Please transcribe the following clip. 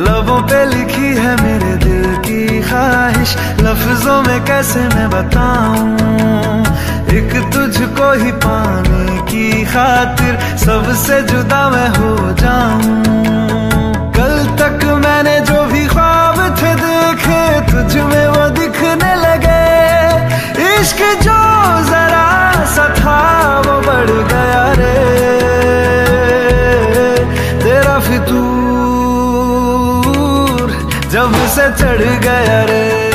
लबों पे लिखी है मेरे दिल की ख्वाहिश। लफ्जों में कैसे मैं बताऊँ? एक तुझको ही पाने की खातिर सबसे जुदा मैं हो जाऊँ। कल तक मैंने जो भी ख्वाब थे देखे, तुझ में वो दिखने लगे। इश्क जो जरा सा था, वो बढ़ गया रे। तेरा फितूर जब से चढ़ गया रे।